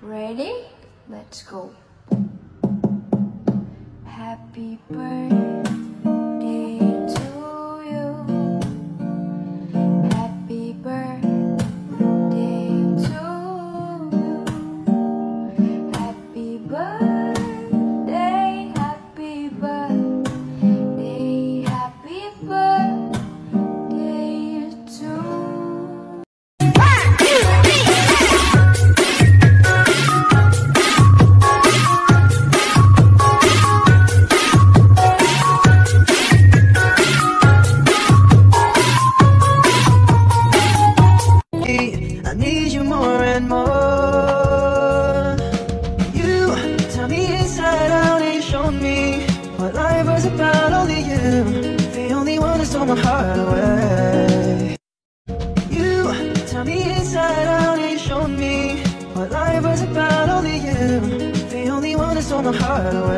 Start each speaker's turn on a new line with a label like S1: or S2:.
S1: Ready? Let's go. Happy birthday
S2: I need you more and more. You tell me inside out and you show me what life was about. Only you, the only one that stole my heart away. You tell me inside out and you show me what life was about. Only you, the only one that stole my heart away.